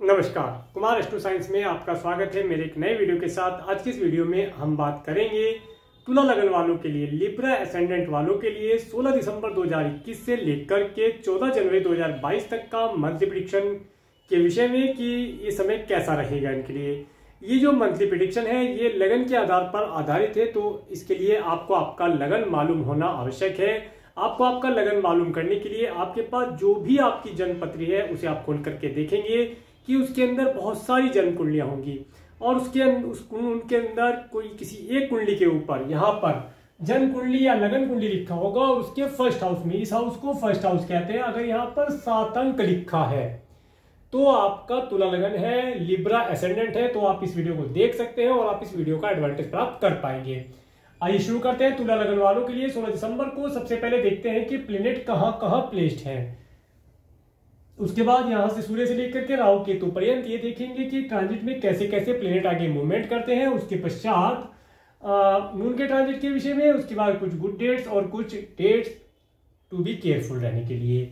नमस्कार। Kumar astro science में आपका स्वागत है मेरे एक नए वीडियो के साथ। आज की इस वीडियो में हम बात करेंगे तुला लगन वालों के लिए लिब्रा एसेंडेंट वालों के लिए 16 दिसंबर 2021 से लेकर के 14 जनवरी 2022 तक का मंथली प्रिडिक्शन के विषय में कि ये समय कैसा रहेगा इनके लिए। ये जो मंथली प्रिडिक्शन है, ये लगन के आधार पर आधारित है तो इसके लिए आपको आपका लगन मालूम होना आवश्यक है। आपको आपका लगन मालूम करने के लिए आपके पास जो भी आपकी जन्म पत्री है, उसे आप खोल करके देखेंगे। कि उसके अंदर बहुत सारी जन्म कुंडलियाँ होंगी। और उसके उस उनके अंदर कोई किसी एक कुंडली के ऊपर, यहाँ पर जन्म कुंडली या लगन कुंडली लिखा होगा और उसके फ़र्स्ट हाउस में, इस हाउस को फ़र्स्ट हाउस कहते हैं। अगर यहाँ पर सात अंक लिखा है तो आपका तुला लगन है लिब्रा एसेंडेंट है तो आप इस वीडियो को देख सकते हैं और आप इस वीडियो का एडवांटेज प्राप्त कर पाएँगे। आइए शुरू करते हैं तुला लगन वालों के लिए 16 दिसंबर को। सबसे पहले देखते हैं कि प्लेनेट कहाँ कहाँ प्लेस्ड है। उसके बाद यहाँ से सूर्य से लेकर के राहु केतु पर्यंत ये देखेंगे कि ट्रांजिट में कैसे कैसे प्लेनेट आगे मूवमेंट करते हैं, उसके पश्चात मून के ट्रांजिट के विषय में, उसके बाद कुछ गुड डेट्स और कुछ डेट्स टू बी केयरफुल रहने के लिए।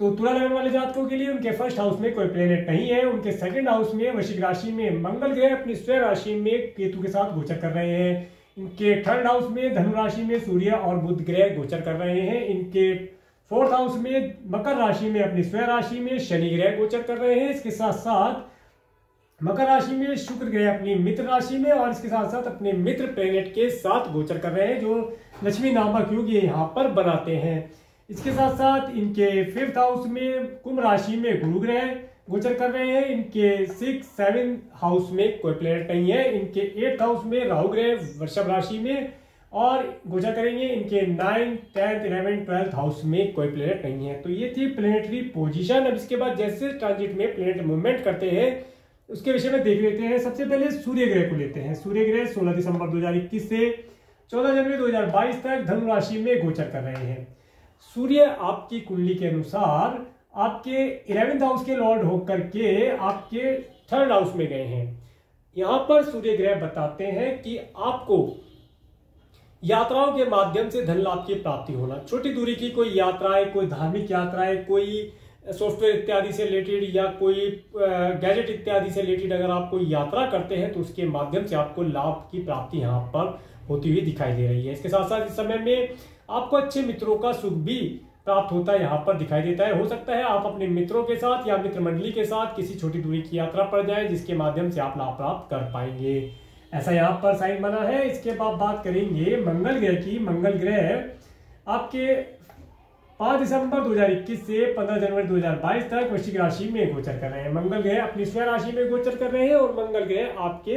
तो तुला लगन वाले जातकों के लिए उनके फ़र्स्ट हाउस में कोई प्लेनेट नहीं है, उनके सेकंड हाउस में वशिक राशि में मंगल ग्रह अपनी स्वयं राशि में केतु के साथ गोचर कर रहे हैं। इनके थर्ड हाउस में धनु राशि में सूर्य और बुद्ध ग्रह गोचर कर रहे हैं। इनके फोर्थ हाउस में मकर राशि में अपनी स्वयं राशि में शनि ग्रह गोचर कर रहे हैं। इसके साथ साथ मकर राशि में शुक्र ग्रह अपनी मित्र राशि में और इसके साथ साथ अपने मित्र प्लेनेट के साथ गोचर कर रहे हैं, जो लक्ष्मी नामक युग ये यहाँ पर बनाते हैं। इसके साथ साथ इनके फिफ्थ हाउस में कुंभ राशि में गुरु ग्रह गोचर कर रहे हैं। इनके सिक्स सेवन हाउस में कोई प्लेनेट नहीं है। इनके एट्थ हाउस में राहु ग्रह, वृषभ राशि में और गोचर करेंगे इनके nine tenth eleven twelfth house में कोई प्लेनेट नहीं है। तो ये थी प्लेनेटरी पोजीशन अब इसके बाद जैसे ट्रांजिट में प्लेनेट मूवमेंट करते हैं, उसके विषय में देख लेते हैं। सबसे पहले सूर्य ग्रह को लेते हैं। सूर्य ग्रह 16 दिसंबर 2021 से 14 जनवरी 2022 तक धनु राशि में गोचर कर रहे हैं। सूर्य आपकी कुंडली के अनुसार आपके इलेवेंथ हाउस के लॉर्ड होकर के आपके थर्ड हाउस में गए हैं। यहाँ पर सूर्य ग्रह बताते हैं कि आपको यात्राओं के माध्यम से धन लाभ की प्राप्ति होना, छोटी दूरी की कोई यात्राएँ, कोई धार्मिक यात्राएँ, कोई सॉफ्टवेयर इत्यादि से रिलेटेड या कोई गैजेट इत्यादि से रिलेटेड अगर आप कोई यात्रा करते हैं तो उसके माध्यम से आपको लाभ की प्राप्ति यहाँ पर होती हुई दिखाई दे रही है। इसके साथ साथ इस समय में आपको अच्छे मित्रों का सुख भी प्राप्त होता है यहाँ पर दिखाई देता है। हो सकता है आप अपने मित्रों के साथ या मित्र मंडली के साथ किसी छोटी दूरी की यात्रा पर जाए, जिसके माध्यम से आप लाभ प्राप्त कर पाएँगे। ऐसा यहाँ पर साइन बना है। इसके बाद बात करेंगे मंगल ग्रह की। मंगल ग्रह आपके पाँच दिसंबर 2021 से 15 जनवरी 2022 तक वृश्चिक राशि में गोचर कर रहे हैं। मंगल ग्रह अपनी स्वयं राशि में गोचर कर रहे हैं और मंगल ग्रह आपके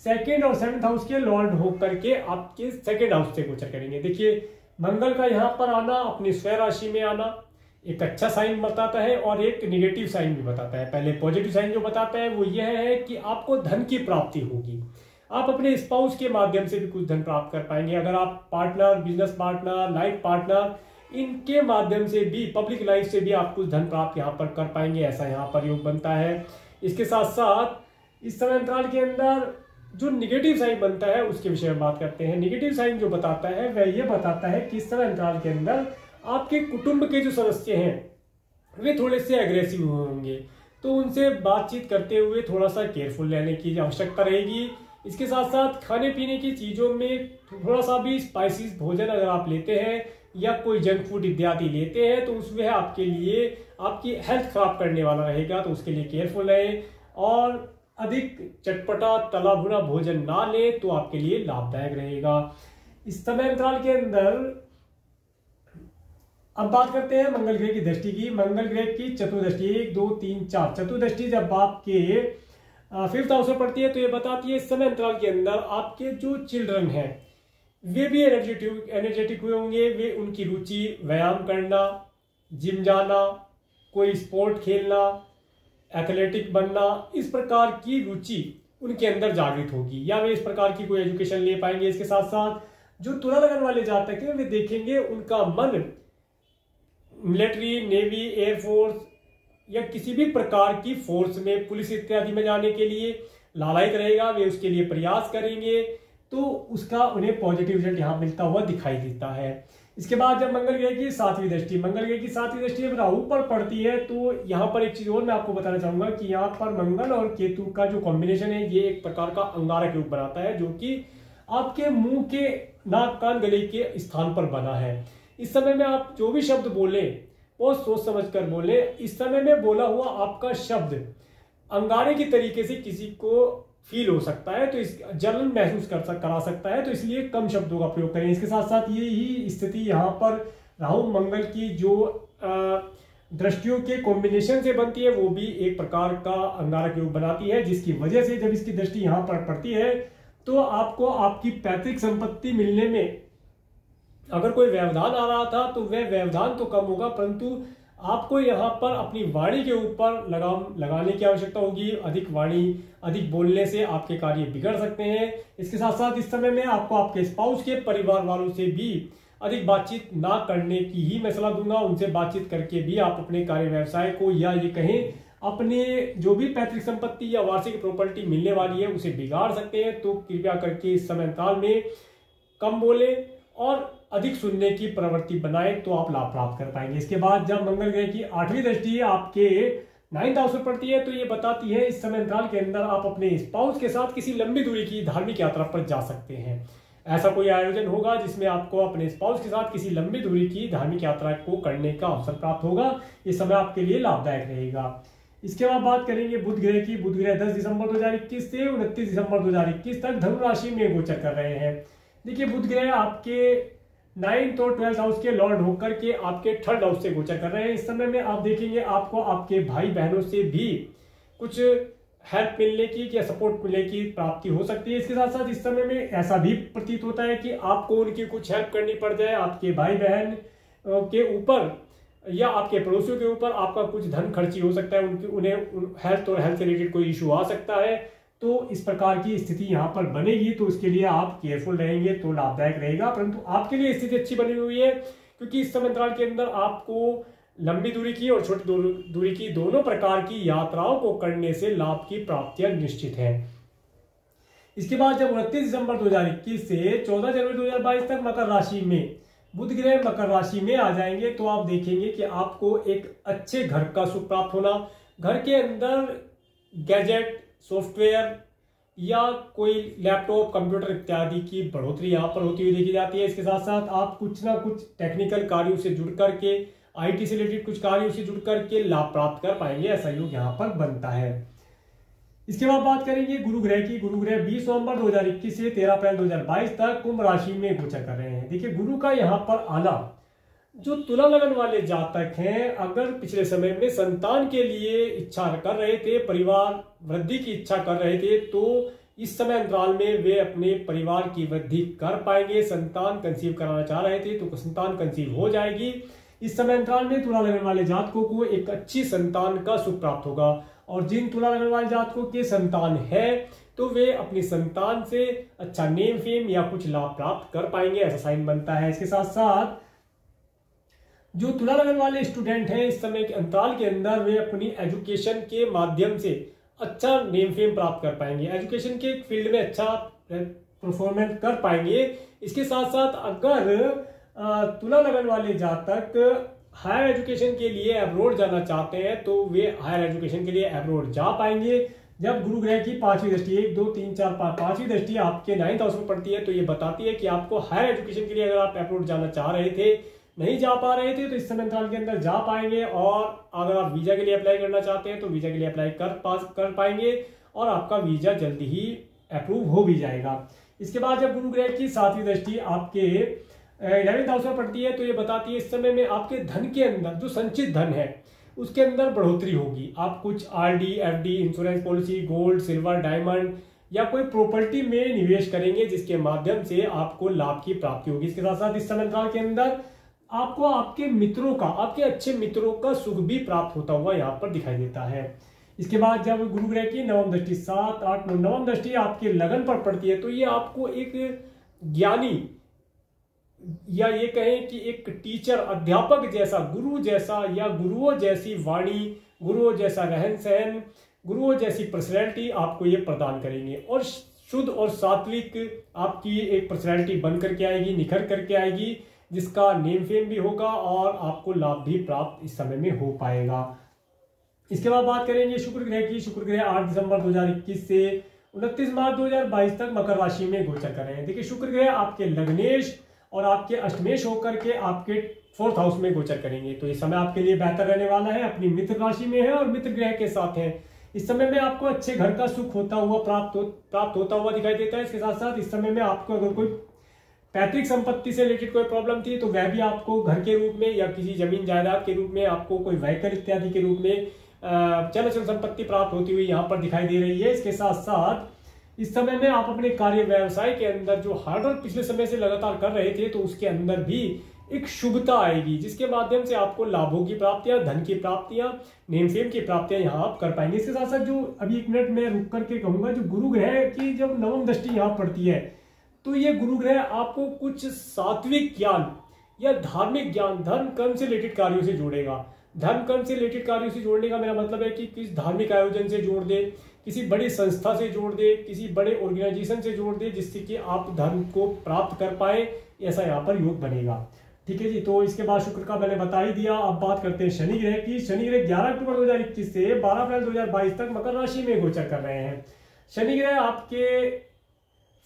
सेकेंड और सेवंथ हाउस के लॉर्ड होकर के आपके सेकेंड हाउस से गोचर करेंगे। देखिए, मंगल का यहाँ पर आना, अपनी स्वयं राशि में आना, एक अच्छा साइन बताता है और एक निगेटिव साइन भी बताता है। पहले पॉजिटिव साइन जो बताता है वो यह है कि आपको धन की प्राप्ति होगी। आप अपने स्पाउस के माध्यम से भी कुछ धन प्राप्त कर पाएँगे। अगर आप partner business partner life partner इनके माध्यम से भी पब्लिक लाइफ से भी आप कुछ धन प्राप्त यहाँ पर कर पाएँगे। ऐसा यहाँ पर योग बनता है। इसके साथ साथ इस समय अंतराल के अंदर जो निगेटिव साइन बनता है, उसके विषय में बात करते हैं। निगेटिव साइन जो बताता है, वह यह बताता है कि इस समय अंतराल के अंदर आपके कुटुंब के जो सदस्य हैं, वे थोड़े से एग्रेसिव होंगे। तो उनसे बातचीत करते हुए थोड़ा सा केयरफुल रहने की आवश्यकता रहेगी। इसके साथ साथ खाने पीने की चीज़ों में थोड़ा सा भी स्पाइसी भोजन अगर आप लेते हैं या कोई जंक फ़ूड इत्यादि लेते हैं तो उसमें आपके लिए आपकी हेल्थ खराब करने वाला रहेगा तो उसके लिए केयरफुल रहे। और अधिक चटपटा तला भुना भोजन ना ले तो आपके लिए लाभदायक रहेगा। इस समय अंतराल के अंदर अब बात करते हैं मंगल ग्रह की दृष्टि की। मंगल ग्रह की चतुर्दृष्टि एक, दो, तीन, चार। चतुर्दृष्टि जब आपके फिफ्थ हाउस में पढ़ती है तो ये बताती है इस समय अंतराल के अंदर आपके जो चिल्ड्रन हैं, वे भी एनर्जेटिक एनर्जेटिक हुए होंगे, वे उनकी रुचि, व्यायाम करना जिम जाना, कोई स्पोर्ट खेलना एथलेटिक बनना, इस प्रकार की रुचि उनके अंदर जागृत होगी। या वे इस प्रकार की कोई एजुकेशन ले पाएँगे इसके साथ साथ जो तुला लगन वाले जातक हैं, वे देखेंगे उनका मन मिलिट्री नेवी एयरफोर्स या किसी भी प्रकार की फोर्स में, पुलिस इत्यादि में जाने के लिए लालायित रहेगा, वे उसके लिए प्रयास करेंगे तो उसका उन्हें पॉजिटिव रिज़ल्ट यहाँ मिलता हुआ दिखाई देता है। इसके बाद जब मंगल ग्रह की सातवीं दृष्टि, मंगल ग्रह की सातवीं दृष्टि जब राहु पर पड़ती है तो यहाँ पर एक चीज़ और मैं आपको बताना चाहूँगा कि यहाँ पर मंगल और केतु का जो कॉम्बिनेशन है, ये एक प्रकार का अंगारक रूप बनाता है, जो कि आपके मुँह के, नाक, कान, गले के स्थान पर बना है। इस समय में आप जो भी शब्द बोले वो सोच समझ कर बोले इस समय में बोला हुआ आपका शब्द अंगारे की तरीके से किसी को फील हो सकता है तो इस जलन महसूस कर सक, करा सकता है तो इसलिए कम शब्दों का प्रयोग करें। इसके साथ साथ ये ही स्थिति यहाँ पर राहु मंगल की जो दृष्टियों के कॉम्बिनेशन से बनती है वो भी एक प्रकार का अंगारक योग बनाती है जिसकी वजह से जब इसकी दृष्टि यहाँ पर पड़ती है तो आपको आपकी पैतृक संपत्ति मिलने में अगर कोई व्यवधान आ रहा था तो वह व्यवधान तो कम होगा, परंतु आपको यहाँ पर अपनी वाणी के ऊपर लगाम, लगाने की आवश्यकता होगी। अधिक वाणी, अधिक बोलने से आपके कार्य बिगड़ सकते हैं। इसके साथ साथ इस समय में आपको आपके स्पाउस के परिवार वालों से भी अधिक बातचीत ना करने की ही मैं सलाह दूँगा। उनसे बातचीत करके भी आप अपने कार्य व्यवसाय को या ये कहें, अपने जो भी पैतृक संपत्ति या वार्षिक प्रॉपर्टी मिलने वाली है, उसे बिगाड़ सकते हैं। तो कृपया करके इस समय काल में कम बोले और अधिक सुनने की प्रवृत्ति बनाए तो आप लाभ प्राप्त कर पाएँगे। इसके बाद जब मंगल ग्रह की आठवीं दृष्टि आपके नाइन्थ हाउस पर पड़ती है तो ये बताती है इस समय अंतराल के अंदर आप अपने स्पाउस के साथ किसी लंबी दूरी की धार्मिक यात्रा पर जा सकते हैं। ऐसा कोई आयोजन होगा जिसमें आपको अपने स्पाउस के साथ किसी लंबी दूरी की धार्मिक यात्रा को करने का अवसर प्राप्त होगा। ये समय आपके लिए लाभदायक रहेगा। इसके बाद बात करेंगे बुध ग्रह की। बुध ग्रह 10 दिसंबर 2021 से 29 दिसंबर 2021 तक धनु राशि में गोचर कर रहे हैं। देखिए, बुध ग्रह आपके नाइन्थ और ट्वेल्थ हाउस के लॉर्ड होकर के आपके थर्ड हाउस से गोचर कर रहे हैं। इस समय में आप देखेंगे, आपको आपके भाई बहनों से भी कुछ हेल्प मिलने की या सपोर्ट मिलने की प्राप्ति हो सकती है। इसके साथ साथ इस समय में ऐसा भी प्रतीत होता है कि आपको उनकी कुछ हेल्प करनी पड़ जाए। आपके भाई बहन के ऊपर या आपके पड़ोसियों के ऊपर आपका कुछ धन खर्ची हो सकता है। उनकी, उन्हें हेल्थ और हेल्थ से रिलेटेड कोई इशू आ सकता है। तो इस प्रकार की स्थिति यहाँ पर बनेगी तो उसके लिए आप केयरफुल रहेंगे तो लाभदायक रहेगा, परंतु आपके लिए स्थिति अच्छी बनी हुई है, क्योंकि इस समय अंतराल के अंदर आपको लंबी दूरी की और छोटी दूरी की दोनों प्रकार की यात्राओं को करने से लाभ की प्राप्तियाँ निश्चित है। इसके बाद जब उनतीस दिसंबर 2021 से 14 जनवरी 2022 तक मकर राशि में, बुध ग्रह मकर राशि में आ जाएँगे तो आप देखेंगे कि आपको एक अच्छे घर का सुख प्राप्त होना, घर के अंदर गैजेट सॉफ्टवेयर या कोई लैपटॉप, कंप्यूटर इत्यादि की बढ़ोतरी यहाँ पर होती हुई देखी जाती है। इसके साथ साथ आप कुछ ना कुछ टेक्निकल कार्यों से जुड़ करके आईटी से रिलेटेड कुछ कार्यों से जुड़ करके लाभ प्राप्त कर पाएँगे, ऐसा योग यहाँ पर बनता है। इसके बाद बात करेंगे गुरु ग्रह की गुरु ग्रह 20 नवंबर 2021 से 13 अप्रैल 2022 तक कुंभ राशि में गोचर कर रहे हैं। देखिए, गुरु का यहाँ पर आना जो तुला लगन वाले जातक हैं, अगर पिछले समय में संतान के लिए इच्छा कर रहे थे, परिवार वृद्धि की इच्छा कर रहे थे तो इस समय अंतराल में वे अपने परिवार की वृद्धि कर पाएँगे। संतान कंसीव कराना चाह रहे थे तो संतान कंसीव हो जाएगी। इस समय अंतराल में तुला लगन वाले जातकों को एक अच्छी संतान का सुख प्राप्त होगा। और जिन तुला लगन वाले जातकों के संतान है तो वे अपनी संतान से अच्छा नेम फेम या कुछ लाभ प्राप्त कर पाएँगे, ऐसा साइन बनता है। इसके साथ साथ जो तुला लगन वाले स्टूडेंट हैं, इस समय के अंतराल के अंदर वे अपनी एजुकेशन के माध्यम से अच्छा नेम फेम प्राप्त कर पाएँगे। एजुकेशन के फ़ील्ड में अच्छा परफॉर्मेंस कर पाएँगे। इसके साथ साथ अगर तुला लगन वाले जातक हायर एजुकेशन के लिए अब्रोड जाना चाहते हैं तो वे हायर एजुकेशन के लिए अब्रोड जा पाएँगे। जब गुरु ग्रह की पांचवी दृष्टि, एक, दो, तीन, चार, पाँच, पांचवी दृष्टि आपके नाइन्थ हाउस में पड़ती है तो ये बताती है कि आपको हायर एजुकेशन के लिए अगर आप अब्रोड जाना चाह रहे थे नहीं जा पा रहे थे तो इस समय अंतराल के अंदर जा पाएँगे और अगर आप वीज़ा के लिए अप्लाई करना चाहते हैं तो वीज़ा के लिए अप्लाई कर पास, कर पाएँगे और आपका वीज़ा जल्दी ही अप्रूव हो भी जाएगा। इसके बाद जब गुरु ग्रह की सातवीं दृष्टि आपके इलेवेंथ हाउस में पड़ती है तो ये बताती है इस समय में आपके धन के अंदर, जो संचित धन है, उसके अंदर बढ़ोतरी होगी। आप कुछ R D F D insurance policy gold silver diamond या कोई प्रॉपर्टी में निवेश करेंगे, जिसके माध्यम से आपको लाभ की प्राप्ति होगी। इसके साथ साथ इस समय के अंदर आपको आपके मित्रों का, आपके अच्छे मित्रों का सुख भी प्राप्त होता हुआ यहाँ पर दिखाई देता है। इसके बाद जब गुरु ग्रह की नवम दृष्टि, सात, आठ, नौ, नवम दृष्टि आपके लगन पर पड़ती है तो ये आपको एक ज्ञानी या ये कहें कि एक टीचर, अध्यापक जैसा, गुरु जैसा या गुरुओं जैसी वाणी, गुरुओं जैसा रहन सहन, गुरुओं जैसी पर्सनैलिटी आपको ये प्रदान करेंगे। और शुद्ध और सात्विक आपकी एक पर्सनैलिटी बन करके आएगी, निखर करके आएगी। जिसका नेम फेम भी होगा और आपको लाभ भी प्राप्त इस समय में हो पाएगा। इसके बाद बात करेंगे शुक्र ग्रह की। शुक्र ग्रह आठ दिसंबर 2021 से उनतीस मार्च 2022 तक मकर राशि में गोचर कर रहे हैं। देखिए शुक्र ग्रह आपके लग्नेश और आपके अष्टमेश होकर के आपके फोर्थ हाउस में गोचर करेंगे। तो ये समय आपके लिए बेहतर रहने वाला है अपनी मित्र राशि में है और मित्र ग्रह के साथ है। इस समय में आपको अच्छे घर का सुख होता हुआ प्राप्त हो, प्राप्त होता हुआ दिखाई देता है। इसके साथ साथ इस समय में आपको अगर कोई पैतृक संपत्ति से रिलेटेड कोई प्रॉब्लम थी तो वह भी आपको घर के रूप में या किसी ज़मीन जायदाद के रूप में, आपको कोई व्हीकल इत्यादि के रूप में चल चल संपत्ति प्राप्त होती हुई यहाँ पर दिखाई दे रही है। इसके साथ साथ इस समय में आप अपने कार्य व्यवसाय के अंदर जो हार्डवर्क पिछले समय से लगातार कर रहे थे तो उसके अंदर भी एक शुभता आएगी, जिसके माध्यम से आपको लाभों की प्राप्तियाँ, धन की प्राप्तियाँ नेम फेम की प्राप्तियाँ यहाँ आप कर पाएँगे। इसके साथ साथ जो अभी एक मिनट में रुक करके कहूँगा, जो गुरु ग्रह की जब नवम दृष्टि यहाँ पड़ती है तो ये गुरु ग्रह आपको कुछ सात्विक ज्ञान या धार्मिक ज्ञान, धर्म कर्म से रिलेटेड कार्यों से जोड़ेगा। धर्म कर्म से रिलेटेड कार्यों से जोड़ने का मेरा मतलब है कि किस धार्मिक आयोजन से जोड़ दे, किसी बड़ी संस्था से जोड़ दे, किसी बड़े ऑर्गेनाइजेशन से जोड़ दे, जिससे कि आप धर्म को प्राप्त कर पाए, ऐसा यहाँ पर योग बनेगा। ठीक है जी तो इसके बाद शुक्र का मैंने बता ही दिया। अब बात करते हैं शनि ग्रह की। शनि ग्रह 11 अक्टूबर 2021 से 12 अप्रैल 2022 तक मकर राशि में गोचर कर रहे हैं। शनि ग्रह आपके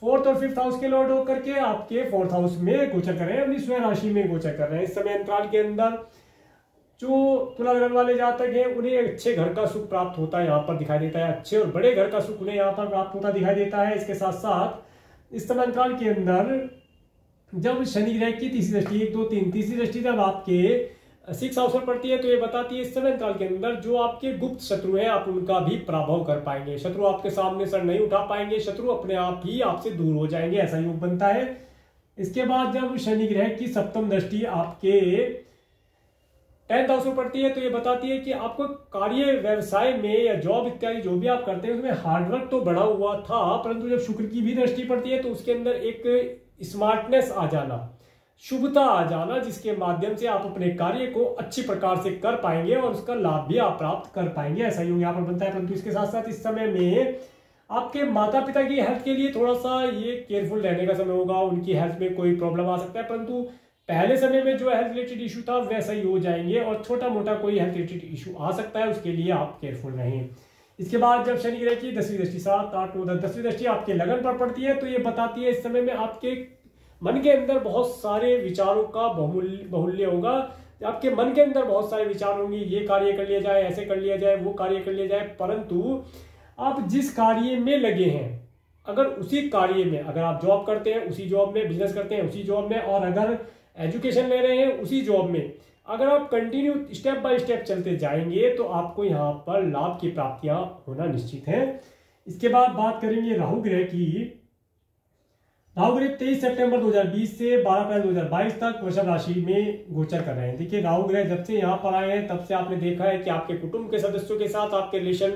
फोर्थ और फिफ्थ हाउस के लॉर्ड होकर के आपके फोर्थ हाउस में गोचर कर रहे हैं, अपनी स्वयं राशि में गोचर कर रहे हैं। इस समय अंतराल के अंदर जो तुला लग्न वाले जातक हैं, उन्हें अच्छे घर का सुख प्राप्त होता है यहाँ पर दिखाई देता है। अच्छे और बड़े घर का सुख उन्हें यहाँ पर प्राप्त होता दिखाई देता है। इसके साथ साथ इस समय अंतराल के अंदर जब शनि ग्रह की तीसरी दृष्टि, एक, दो, तीन, तीसरी दृष्टि जब आपके सिक्स हाउस पर पड़ती है तो ये बताती है, सेवन काल के अंदर जो आपके गुप्त शत्रु हैं, आप उनका भी प्रभाव कर पाएँगे। शत्रु आपके सामने सर नहीं उठा पाएँगे, शत्रु अपने आप ही आपसे दूर हो जाएँगे। ऐसा योग बनता है। इसके बाद जब शनि ग्रह की सप्तम दृष्टि आपके टेंथ हाउस में पड़ती है तो ये बताती है कि आपको कार्य, व्यवसाय में या जॉब इत्यादि जो भी आप करते हैं, उसमें हार्डवर्क तो बढ़ा हुआ था, परंतु जब शुक्र की भी दृष्टि पड़ती है तो उसके अंदर एक स्मार्टनेस आ जाना। शुभता आ जाना, जिसके माध्यम से आप अपने कार्य को अच्छी प्रकार से कर पाएँगे और उसका लाभ भी आप प्राप्त कर पाएँगे। ऐसा योग यहाँ पर बनता है, परंतु इसके साथ साथ इस समय में आपके माता पिता की हेल्थ के लिए थोड़ा सा ये केयरफुल रहने का समय होगा, उनकी हेल्थ में कोई प्रॉब्लम आ सकता है, परंतु पहले समय में जो हेल्थ रिलेटेड इशू था, वैसा ही हो जाएँगे और छोटा मोटा कोई हेल्थ रिलेटेड इशू आ सकता है, उसके लिए आप केयरफुल रहें। इसके बाद जब शनि ग्रह की दसवीं दृष्टि सात, आठ, नौ, दस, दसवीं दृष्टि आपके लगन पर पड़ती है तो ये बताती है इस समय में आपके मन के अंदर बहुत सारे विचारों का बहुमूल्य बहुल्य होगा। आपके मन के अंदर बहुत सारे विचार होंगे, ये कार्य कर लिया जाए, ऐसे कर लिया जाए, वो कार्य कर लिया जाए, परंतु आप जिस कार्य में लगे हैं, अगर उसी कार्य में, अगर आप जॉब करते हैं, उसी जॉब में बिज़नेस करते हैं, उसी जॉब में, और अगर एजुकेशन ले रहे हैं, उसी जॉब में, अगर आप कंटिन्यू स्टेप बाय स्टेप चलते जाएँगे तो आपको यहाँ पर लाभ की प्राप्तियाँ होना निश्चित है। इसके बाद बात करेंगे राहु ग्रह की। राहु ग्रह तेईस सितंबर 2020 से 12 अप्रैल 2022 तक वृषभ राशि में गोचर कर रहे हैं। देखिए, राहु ग्रह जब से यहाँ पर आए हैं, तब से आपने देखा है कि आपके कुटुंब के सदस्यों के साथ आपके रिलेशन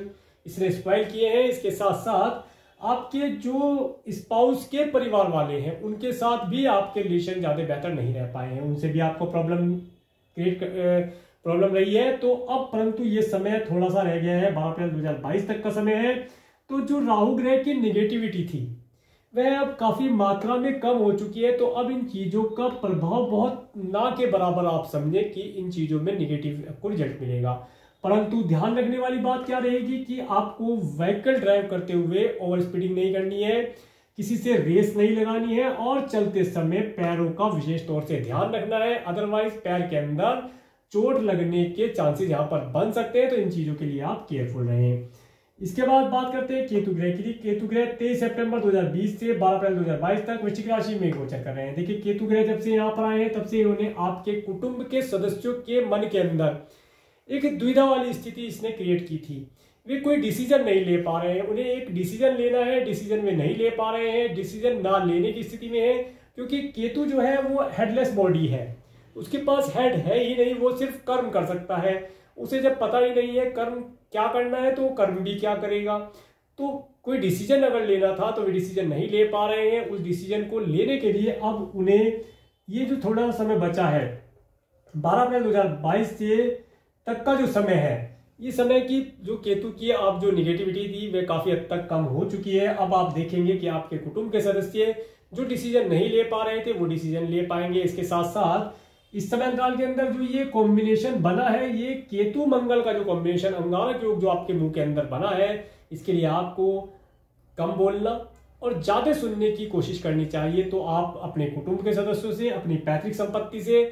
इसने स्पाइल किए हैं। इसके साथ साथ आपके जो स्पाउस के परिवार वाले हैं, उनके साथ भी आपके रिलेशन ज़्यादा बेहतर नहीं रह पाए हैं। उनसे भी आपको प्रॉब्लम क्रिएट प्रॉब्लम रही है। तो अब परंतु ये समय थोड़ा सा रह गया है। बारह अप्रैल 2022 तक का समय है। तो जो राहु ग्रह की निगेटिविटी थी वह अब काफ़ी मात्रा में कम हो चुकी है तो अब इन चीज़ों का प्रभाव बहुत ना के बराबर आप समझे कि इन चीज़ों में निगेटिव आपको रिज़ल्ट मिलेगा। परंतु ध्यान रखने वाली बात क्या रहेगी कि आपको व्हीकल ड्राइव करते हुए ओवर स्पीडिंग नहीं करनी है, किसी से रेस नहीं लगानी है और चलते समय पैरों का विशेष तौर से ध्यान रखना है। अदरवाइज़ पैर के अंदर चोट लगने के चांसेस यहाँ पर बन सकते हैं तो इन चीज़ों के लिए आप केयरफुल रहें। इसके बाद बात करते हैं केतु ग्रह की। केतु ग्रह तेईस सितंबर 2020 से 12 अप्रैल 2022 तक वृश्चिक राशि में गोचर कर रहे हैं। देखिए, केतु ग्रह जब से यहाँ पर आए हैं, तब से इन्होंने आपके कुटुंब के सदस्यों के मन के अंदर एक दुविधा वाली स्थिति इसने क्रिएट की थी। वे कोई डिसीज़न नहीं ले पा रहे हैं। उन्हें एक डिसीज़न लेना है डिसीज़न में नहीं ले पा रहे हैं डिसीज़न ना लेने की स्थिति में है, क्योंकि केतु जो है वो हेडलेस बॉडी है। उसके पास हेड है ही नहीं, वो सिर्फ़ कर्म कर सकता है। उसे जब पता ही नहीं है, कर्म क्या करना है? तो कर्म भी क्या करेगा? तो कोई डिसीज़न अगर लेना था तो वे डिसीज़न नहीं ले पा रहे हैं। उस डिसीज़न को लेने के लिए अब उन्हें ये जो थोड़ा समय बचा है, बारह अप्रैल दो हज़ार बाईस से तक का जो समय है, ये समय की जो केतु की आप जो निगेटिविटी थी, वे काफ़ी हद तक कम हो चुकी है। अब आप देखेंगे कि आपके कुटुंब के सदस्य जो डिसीज़न नहीं ले पा रहे थे, वो डिसीज़न ले पाएँगे। इसके साथ साथ इस समय काल के अंदर जो ये कॉम्बिनेशन बना है, ये केतु मंगल का जो कॉम्बिनेशन अंगारक योग जो आपके मुँह के अंदर बना है, इसके लिए आपको कम बोलना और ज़्यादा सुनने की कोशिश करनी चाहिए। तो आप अपने कुटुंब के सदस्यों से, अपनी पैतृक संपत्ति से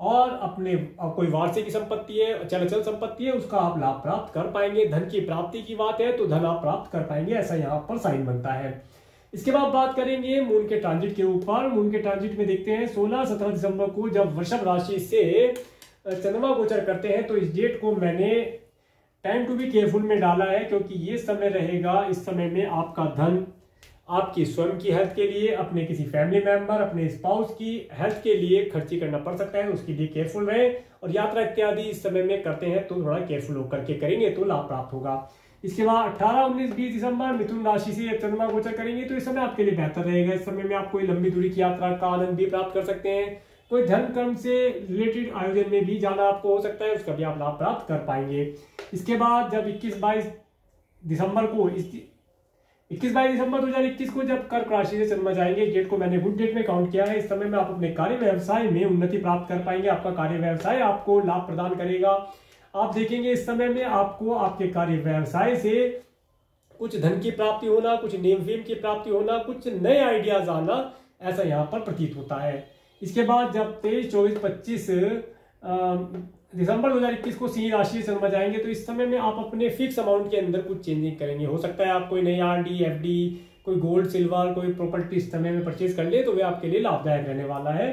और अपने कोई वार्षिक संपत्ति है चल अचल संपत्ति है, उसका आप लाभ प्राप्त कर पाएँगे। धन की प्राप्ति की बात है तो धन आप प्राप्त कर पाएँगे, ऐसा यहाँ पर साइन बनता है। इसके बाद बात करेंगे मून के ट्रांजिट के ऊपर। मून के ट्रांजिट में देखते हैं 16 17 दिसंबर को जब वृषभ राशि से चंद्रमा गोचर करते हैं तो इस डेट को मैंने टाइम टू बी केयरफुल में डाला है, क्योंकि ये समय रहेगा इस समय में आपका धन, आपकी स्वयं की हेल्थ के लिए, अपने किसी फैमिली मेंबर अपने स्पाउस की हेल्थ के लिए खर्ची करना पड़ सकता है, उसके लिए केयरफुल रहे। और यात्रा इत्यादि इस समय में करते हैं तो थोड़ा केयरफुल होकर के करेंगे तो लाभ प्राप्त होगा। इसके बाद 18, 19, 20 दिसंबर मिथुन राशि से चंद्रमा गोचर करेंगे तो इस समय आपके लिए बेहतर रहेगा। इस समय में आप कोई लंबी दूरी की यात्रा का आनंद भी प्राप्त कर सकते हैं। कोई धर्म कर्म से रिलेटेड आयोजन में भी जाना आपको हो सकता है उसका भी आप लाभ प्राप्त कर पाएँगे। इसके बाद जब 21 22 दिसंबर को इस इक्कीस बाईस दिसंबर 2021 को जब कर्क राशि से चंद्रमा जाएँगे डेट को मैंने गुड डेट में काउंट किया है। इस समय में आप अपने कार्य व्यवसाय में उन्नति प्राप्त कर पाएँगे। आपका कार्य व्यवसाय आपको लाभ प्रदान करेगा। आप देखेंगे इस समय में आपको आपके कार्य व्यवसाय से कुछ धन की प्राप्ति होना, कुछ नेम फेम की प्राप्ति होना, कुछ नए आइडियाज़ आना ऐसा यहाँ पर प्रतीत होता है। इसके बाद जब तेईस, चौबीस, पच्चीस दिसंबर 2021 को सिंह राशि से चंद्रमा जाएँगे तो इस समय में आप अपने फिक्स अमाउंट के अंदर कुछ चेंजिंग करेंगे। हो सकता है आप कोई नई आर डी एफ़ डी कोई गोल्ड सिल्वर कोई प्रॉपर्टी इस समय में परचेज कर ले तो वे आपके लिए लाभदायक रहने वाला है।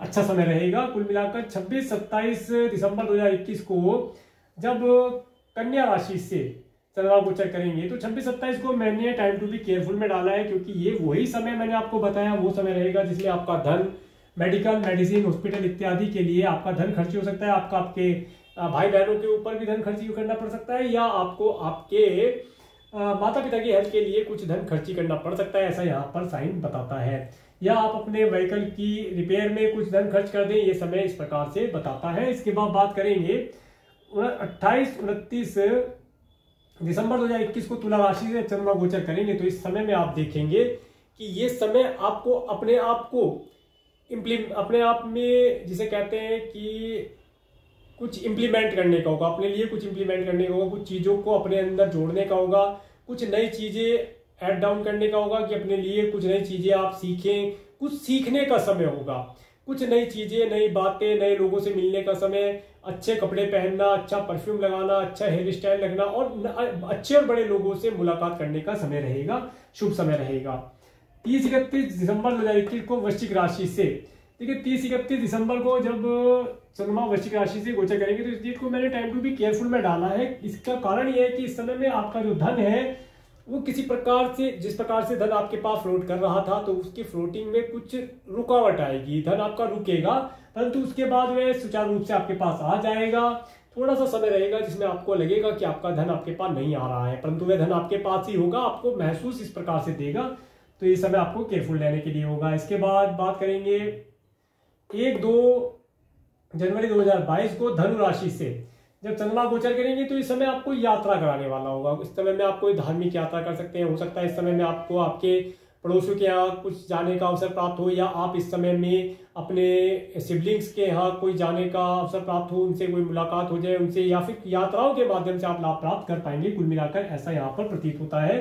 अच्छा समय रहेगा। कुल मिलाकर 26 27 दिसंबर 2021 को जब कन्या राशि से चंद्रमा गोचर करेंगे तो 26 27 को मैंने टाइम टू बी केयरफुल में डाला है, क्योंकि ये वही समय मैंने आपको बताया, वो समय रहेगा जिसमें आपका धन मेडिकल मेडिसिन हॉस्पिटल इत्यादि के लिए आपका धन खर्च हो सकता है। आपका, आपके भाई बहनों के ऊपर भी धन खर्ची करना पड़ सकता है, या आपको, आपके माता पिता की हेल्थ के लिए कुछ धन खर्ची करना पड़ सकता है, ऐसा यहाँ पर साइन बताता है। या आप अपने व्हीकल की रिपेयर में कुछ धन खर्च कर दें, ये समय इस प्रकार से बताता है। इसके बाद बात करेंगे अट्ठाईस, उनतीस दिसंबर 2021 को तुला राशि से चंद्रमा गोचर करेंगे। तो इस समय में आप देखेंगे कि ये समय आपको अपने आप को अपने आप में जिसे कहते हैं कि कुछ इम्प्लीमेंट करने का होगा, अपने लिए कुछ इम्प्लीमेंट करने का होगा, कुछ चीज़ों को अपने अंदर जोड़ने का होगा, कुछ नई चीज़ें ऐड डाउन करने का होगा कि अपने लिए कुछ नई चीज़ें आप सीखें। कुछ सीखने का समय होगा। कुछ नई चीज़ें, नई बातें, नए लोगों से मिलने का समय, अच्छे कपड़े पहनना अच्छा परफ्यूम लगाना अच्छा हेयर स्टाइल लगना और अच्छे और बड़े लोगों से मुलाकात करने का समय रहेगा, शुभ समय रहेगा। तीस इकतीस दिसंबर दो हज़ार इक्कीस को वृश्चिक राशि से। है तीस इकतीस दिसंबर को जब चंद्रमा वृश्चिक राशि से गोचर करेंगे तो इस डेट को मैंने टाइम टू बी केयरफुल में डाला है। इसका कारण यह है कि इस समय में आपका जो धन है वो किसी प्रकार से, जिस प्रकार से धन आपके पास फ्लोट कर रहा था तो उसकी फ्लोटिंग में कुछ रुकावट आएगी। धन आपका रुकेगा, परंतु उसके बाद वह सुचारू रूप से आपके पास आ जाएगा। थोड़ा सा समय रहेगा जिसमें आपको लगेगा कि आपका धन आपके पास नहीं आ रहा है, परंतु वह धन आपके पास ही होगा, आपको महसूस इस प्रकार से देगा। तो ये समय आपको केयरफुल रहने के लिए होगा। इसके बाद बात करेंगे, एक दो जनवरी 2022 को धनु राशि से। जब चंद्रमा गोचर करेंगे तो इस समय आपको यात्रा कराने वाला होगा। इस समय में आप कोई धार्मिक यात्रा कर सकते हैं, हो सकता है इस समय में आपको आपके पड़ोसियों के यहाँ कुछ जाने का अवसर प्राप्त हो या आप इस समय में अपने सिबलिंग्स के यहाँ कोई जाने का अवसर प्राप्त हो, उनसे कोई मुलाकात हो जाए, उनसे या फिर यात्राओं के माध्यम से आप लाभ प्राप्त कर पाएँगे। कुल मिलाकर ऐसा यहाँ पर प्रतीत होता है।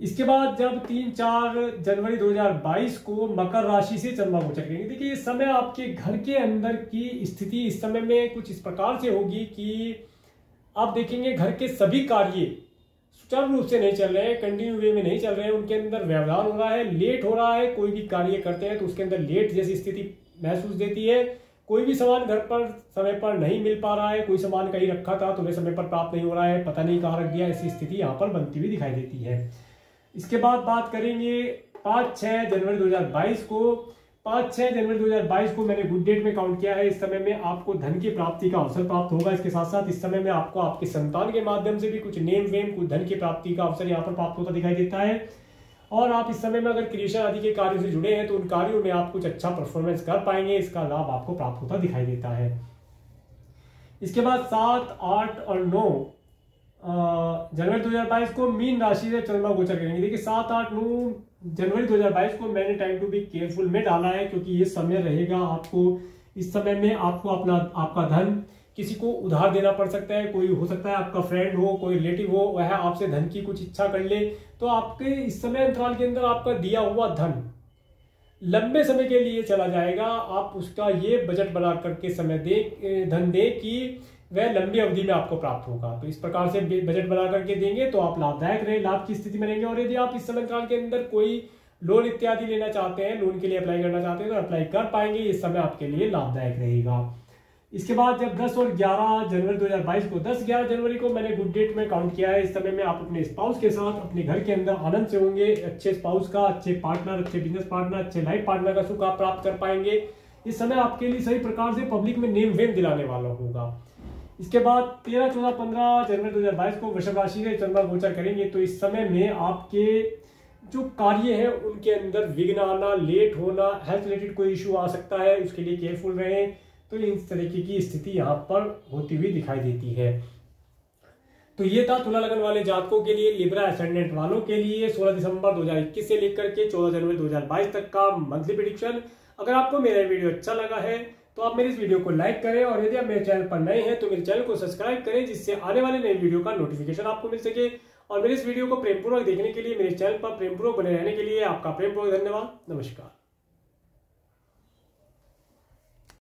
इसके बाद जब तीन चार जनवरी 2022 को मकर राशि से चंद्रमा गोचर करेंगे। देखिए, इस समय आपके घर के अंदर की स्थिति इस समय में कुछ इस प्रकार से होगी कि आप देखेंगे घर के सभी कार्य सुचारू रूप से नहीं चल रहे हैं कंटिन्यू वे में नहीं चल रहे हैं उनके अंदर व्यवधान हो रहा है लेट हो रहा है, कोई भी कार्य करते हैं तो उसके अंदर लेट जैसी स्थिति महसूस देती है। कोई भी सामान घर पर समय पर नहीं मिल पा रहा है, कोई सामान कहीं रखा था तो वह समय पर प्राप्त नहीं हो रहा है, पता नहीं कहाँ रख दिया, ऐसी स्थिति यहाँ पर बनती हुई दिखाई देती है। इसके बाद बात करेंगे पाँच छः जनवरी 2022 को। पाँच छः जनवरी 2022 को मैंने गुड डेट में काउंट किया है। इस समय में आपको धन की प्राप्ति का अवसर प्राप्त होगा। इसके साथ साथ इस समय में आपको आपके संतान के माध्यम से भी कुछ नेम वेम कुछ धन की प्राप्ति का अवसर यहाँ पर प्राप्त होता दिखाई देता है। और आप इस समय में अगर क्रिएशन आदि के कार्यों से जुड़े हैं तो उन कार्यों में आप कुछ अच्छा परफॉर्मेंस कर पाएँगे। इसका लाभ आपको प्राप्त होता दिखाई देता है। इसके बाद सात, आठ और नौ जनवरी 2022 को मीन राशि से चंद्रमा गोचर करेंगे। देखिए, सात आठ नौ जनवरी 2022 को मैंने टाइम टू बी केयरफुल में डाला है, क्योंकि ये समय रहेगा आपको। इस समय में आपको अपना, आपका धन किसी को उधार देना पड़ सकता है। कोई हो सकता है आपका फ्रेंड हो, कोई रिलेटिव हो, वह आपसे धन की कुछ इच्छा कर ले। तो आपके इस समय अंतराल के अंदर आपका दिया हुआ धन लंबे समय के लिए चला जाएगा। आप उसका ये बजट बना करके समय दे धन दे कि वह लंबी अवधि में आपको प्राप्त होगा। तो इस प्रकार से बजट बना करके देंगे तो आप लाभदायक रहे, लाभ की स्थिति में रहेंगे। और यदि आप इस समय काल के अंदर कोई लोन इत्यादि लेना चाहते हैं लोन के लिए अप्लाई करना चाहते हैं तो अप्लाई कर पाएँगे। इस समय आपके लिए लाभदायक रहेगा। इसके बाद जब 10 और 11 जनवरी 2022 को 10 11 जनवरी को मैंने गुड डेट में काउंट किया है। इस समय में आप अपने स्पाउस के साथ, अपने घर के अंदर आनंद से होंगे। अच्छे स्पाउस का, अच्छे पार्टनर अच्छे बिज़नेस पार्टनर अच्छे लाइफ पार्टनर का सुख आप प्राप्त कर पाएँगे। इस समय आपके लिए सही प्रकार से पब्लिक में नेम वेम दिलाने वाला होगा। इसके बाद तेरह, चौदह, पंद्रह, जनवरी दो हज़ार बाईस को वृषभ राशि से चंद्रमा गोचर करेंगे। तो इस समय में आपके जो कार्य है, उनके अंदर विघ्न आना, लेट होना हेल्थ रिलेटेड कोई इशू आ सकता है, उसके लिए केयरफुल रहें। तो इस तरीके की स्थिति यहाँ पर होती हुई दिखाई देती है। तो ये था तुला लगन वाले जातकों के लिए लिब्रा एसेंडेंट वालों के लिए 16 दिसंबर 2021 से लेकर के 14 जनवरी 2022 तक का मंथली प्रिडिक्शन अगर आपको मेरा वीडियो अच्छा लगा है तो आप मेरे इस वीडियो को लाइक करें और यदि आप मेरे चैनल पर नए हैं तो मेरे चैनल को सब्सक्राइब करें, जिससे आने वाले नए वीडियो का नोटिफिकेशन आपको मिल सके। और मेरे इस वीडियो को प्रेमपूर्वक देखने के लिए, मेरे चैनल पर प्रेमपूर्वक बने रहने के लिए आपका प्रेमपूर्वक धन्यवाद। नमस्कार।